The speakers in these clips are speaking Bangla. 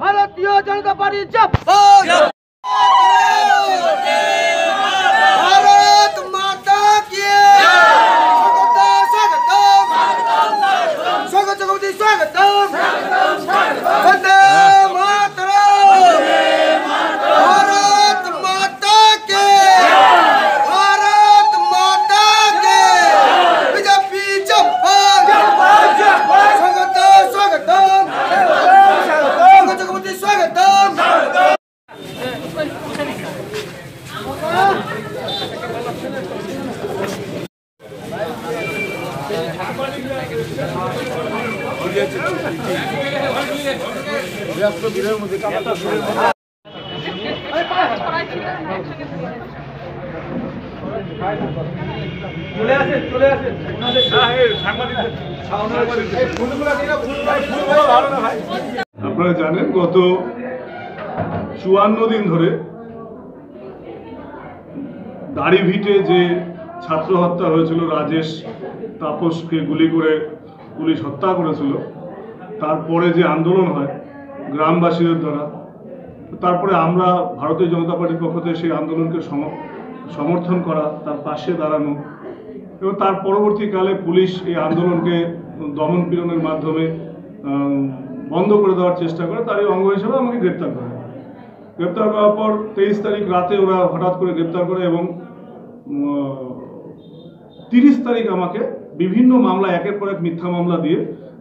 ভারতীয় জনতা পার্টি জিন্দাবাদ আপনারা জানেন গত চুয়ান্ন দিন ধরে দাড়ি ভিটে যে ছাত্র হত্যা হয়েছিল রাজেশ তাপসকে গুলি করে পুলিশ হত্যা করেছিল। তারপরে যে আন্দোলন হয় গ্রামবাসীদের দ্বারা, তারপরে আমরা ভারতীয় জনতা পার্টির পক্ষ থেকে সেই আন্দোলনকে সম- সমর্থন করা, তার পাশে দাঁড়ানো এবং তার পরবর্তীকালে পুলিশ এই আন্দোলনকে দমন পীড়নের মাধ্যমে বন্ধ করে দেওয়ার চেষ্টা করে তারই অঙ্গ হিসেবে আমাকে গ্রেপ্তার করে গ্রেপ্তার করার পর তেইশ তারিখ রাতে ওরা হঠাৎ করে গ্রেপ্তার করে এবং তিরিশ তারিখ আমাকে বিভিন্ন মামলা একের পর এক মিথ্যা মামলা দিয়ে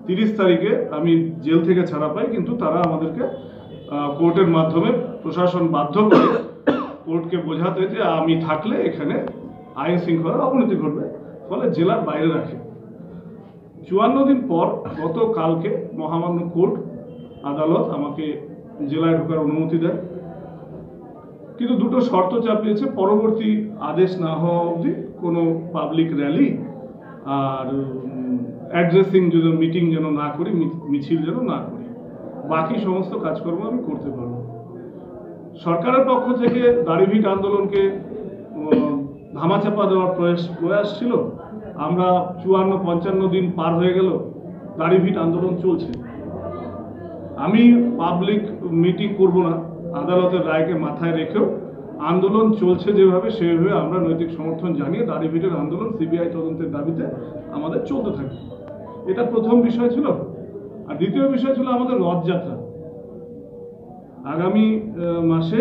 তিরিশ তারিখে আমি জেল থেকে ছাড়া পাই, কিন্তু তারা আমাদেরকে কোর্টের মাধ্যমে প্রশাসন বাধ্য করে কোর্টকে বোঝাতে যে আমি থাকলে এখানে আইন শৃঙ্খলার অবনতি ঘটবে, ফলে জেলার বাইরে রাখে। চুয়ান্ন দিন পর গত কালকে মহামান্য কোর্ট আদালত আমাকে জেলায় ঢোকার অনুমতি দেয়। কিন্তু দুটো শর্ত চাপিয়েছে, পরবর্তী আদেশ না হওয়া অবধি কোনো পাবলিক র্যালি আর অ্যাড্রেসিং যেন মিটিং যেন না করি মিছিল যেন না করি। বাকি সমস্ত কাজকর্ম আমি করতে পারব। সরকারের পক্ষ থেকে দাড়িভিট আন্দোলনকে ধামাচাপা দেওয়ার প্রয়াস প্রয়াস ছিল। আমরা চুয়ান্ন, পঞ্চান্ন দিন পার হয়ে গেল দাড়িভিট আন্দোলন চলছে। আমি পাবলিক মিটিং করব না। আদালতের রায়কে মাথায় রেখেও আন্দোলন চলছে যেভাবে সেভাবে আমরা নৈতিক সমর্থন জানিয়ে দাড়িভিটের আন্দোলন সিবিআই তদন্তের দাবিতে আমাদের চলতে থাকে এটা প্রথম বিষয় ছিল। আর দ্বিতীয় বিষয় ছিল আমাদের রথযাত্রা। আগামী মাসে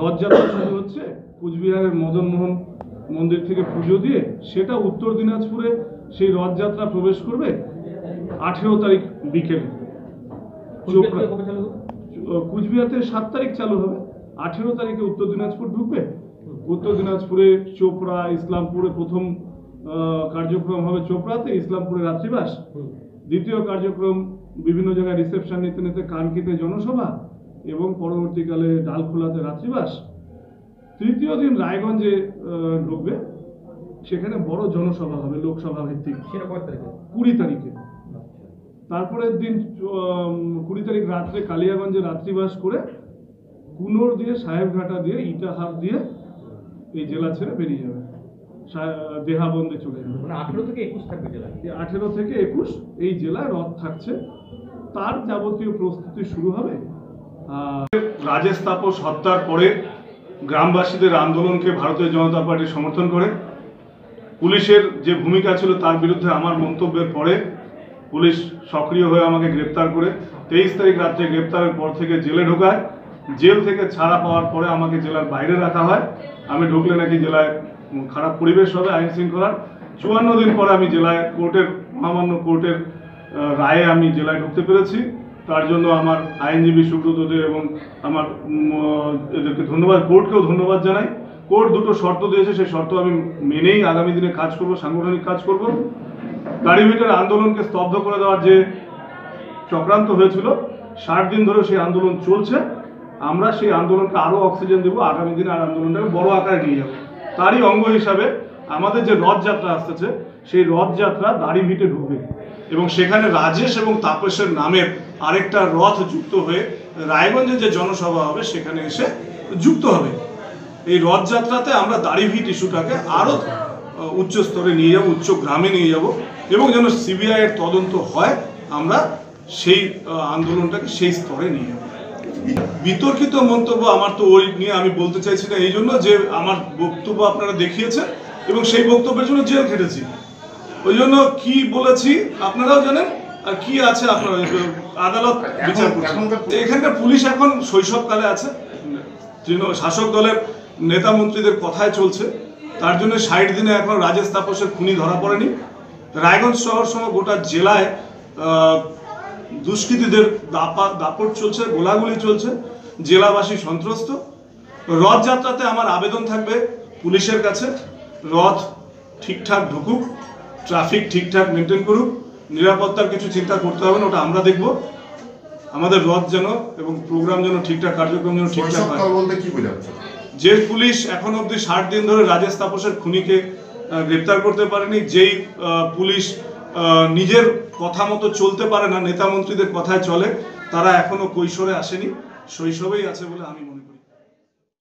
রথযাত্রা শুরু হচ্ছে। কুচবিহারের মদনমোহন মন্দির থেকে পুজো দিয়ে সেটা উত্তর দিনাজপুরে সেই রথযাত্রা প্রবেশ করবে আঠেরো তারিখ বিকেলে। চোপড়া কুচবিহার সাত তারিখ চালু হবে। আঠেরো তারিখে উত্তর দিনাজপুর ঢুকবে। উত্তর দিনাজপুরে চোপড়া ইসলামপুরে প্রথম কার্যক্রম হবে চোপড়াতে ইসলামপুরে রাত্রিবাস। দ্বিতীয় কার্যক্রম বিভিন্ন জায়গায় রিসেপশন নিতে নিতে কানকিতে জনসভা এবং পরবর্তীকালে ডালখোলাতে রাত্রিবাস। তৃতীয় দিন রায়গঞ্জে ঢুকবে। সেখানে বড় জনসভা হবে লোকসভা ভিত্তিক। কুড়ি তারিখে। তারপরের দিন কুড়ি তারিখ রাত্রে কালিয়াগঞ্জে রাত্রিবাস করে কুনোর দিয়ে সাহেবঘাটা দিয়ে ইটাহার দিয়ে এই জেলা ছেড়ে বেরিয়ে যাবে। দেহাবন্দে চলে যাবে। মানে আঠেরো থেকে একুশ থাকবে জেলা? আঠেরো থেকে একুশ এই জেলায় রথ থাকছে। তার যাবতীয় প্রস্তুতি শুরু হবে। রাজেশ তাপস হত্যার পরে গ্রামবাসীদের আন্দোলনকে ভারতীয় জনতা পার্টি সমর্থন করে। পুলিশের যে ভূমিকা ছিল তার বিরুদ্ধে আমার মন্তব্যের পরে পুলিশ সক্রিয় হয়ে আমাকে গ্রেপ্তার করে তেইশ তারিখ রাত্রে গ্রেপ্তারের পর থেকে জেলে ঢোকায়। জেল থেকে ছাড়া পাওয়ার পরে আমাকে জেলার বাইরে রাখা হয়। আমি ঢুকলে নাকি জেলায় খারাপ পরিবেশ হবে, আইন শৃঙ্খলার। চুয়ান্ন দিন পরে আমি জেলায় কোর্টের, মহামান্য কোর্টের রায়ে আমি জেলায় ঢুকতে পেরেছি। তার জন্য আমার আইনজীবী সুব্রত দে এবং আমার এদেরকে ধন্যবাদ, কোর্টকেও ধন্যবাদ জানাই। কোর্ট দুটো শর্ত দিয়েছে, সেই শর্ত আমি মেনেই আগামী দিনে কাজ করব, সাংগঠনিক কাজ করব। গাড়িভিটের আন্দোলনকে স্তব্ধ করে দেওয়ার যে চক্রান্ত হয়েছিল, ষাট দিন ধরে সেই আন্দোলন চলছে। আমরা সেই আন্দোলনকে আরও অক্সিজেন দেবো, আগামী দিনে আর আন্দোলনটাকে বড় আকারে নিয়ে যাব। তারই অঙ্গ হিসাবে আমাদের যে রথযাত্রা আসতেছে, সেই রথযাত্রা দাড়িভিটে ঢুকবে। এবং সেখানে রাজেশ এবং তাপসের নামের আরেকটা রথ যুক্ত হয়ে রায়গঞ্জে যে জনসভা হবে, সেখানে এসে যুক্ত হবে। এই রথযাত্রাতে আমরা দাড়িভিট ইস্যুটাকে আরও উচ্চ স্তরে নিয়ে যাব উচ্চ গ্রামে নিয়ে যাব এবং যেন সিবিআই এর তদন্ত হয় আমরা সেই আন্দোলনটাকে সেই স্তরে নিয়ে যাব। বিতর্কিত মন্তব্য আমার তো ওই নিয়ে আমি বলতে চাইছি না এই জন্য যে আমার বক্তব্য আপনারা দেখিয়েছেন এবং সেই বক্তব্যের জন্য জেল খেটেছি। ওই জন্য কি বলেছি আপনারাও জানেন আর কি আছে আপনারা আদালত বিচার করছে। এখানকার পুলিশ এখন শৈশবকালে আছে শাসক দলের নেতা মন্ত্রীদের কথায় চলছে। তার জন্য ষাট দিনে এখন রাজেশ তাপসের খুনি ধরা পড়েনি। রায়গঞ্জ শহর সহ গোটা জেলায় দুষ্কৃতীদের দাপা, দাপট চলছে, গোলাগুলি চলছে, জেলাবাসী সন্ত্রস্ত। রথযাত্রাতে আমার আবেদন থাকবে পুলিশের কাছে। রথ ঠিকঠাক ঢুকুক, ট্রাফিক ঠিকঠাক মেনটেন করুক, নিরাপত্তার কিছু চিন্তা করতে হবে না, ওটা আমরা দেখব। আমাদের রথ যেন এবং প্রোগ্রাম যেন ঠিকঠাক, কার্যক্রম যেন ঠিকঠাক হয়। বলতে কি বোঝাচ্ছে যে পুলিশ এখন অবধি ষাট দিন ধরে রাজেশ তাপসের খুনিকে গ্রেপ্তার করতে পারেনি, যেই পুলিশ নিজের কথা মতো চলতে পারে না, নেতা মন্ত্রীদের কথায় চলে, তারা এখনও কৈশোরে আসেনি, শৈশবেই আছে বলে আমি মনে করি।